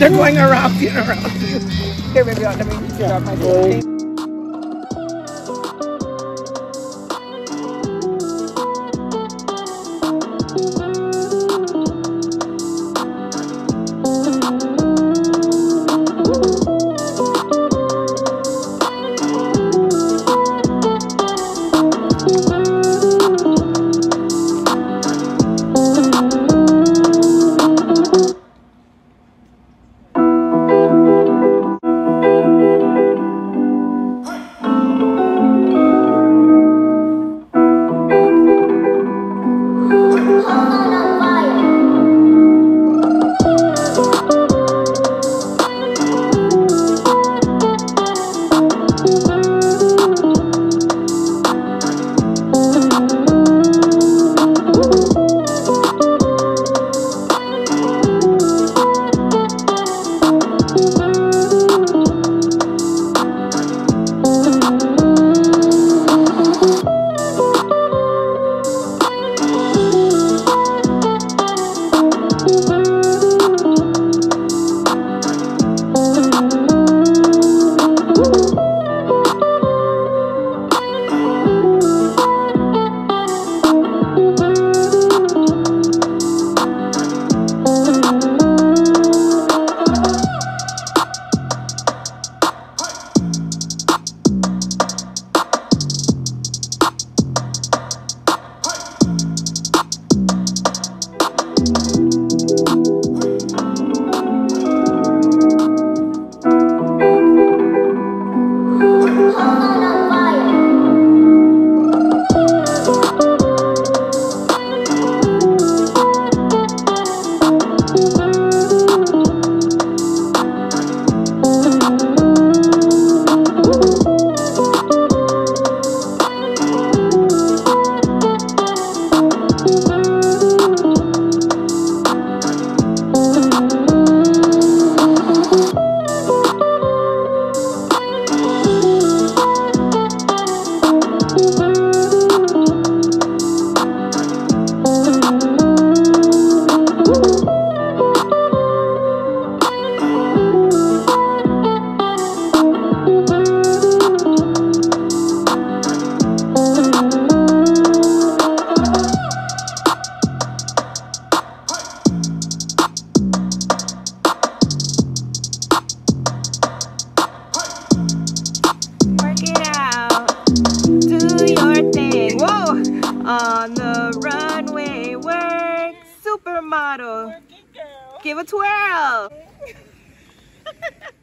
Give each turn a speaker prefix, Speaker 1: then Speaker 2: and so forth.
Speaker 1: They're going around you and around you. Here, baby, let me grab my phone.
Speaker 2: On the runway. Work supermodel. Give a twirl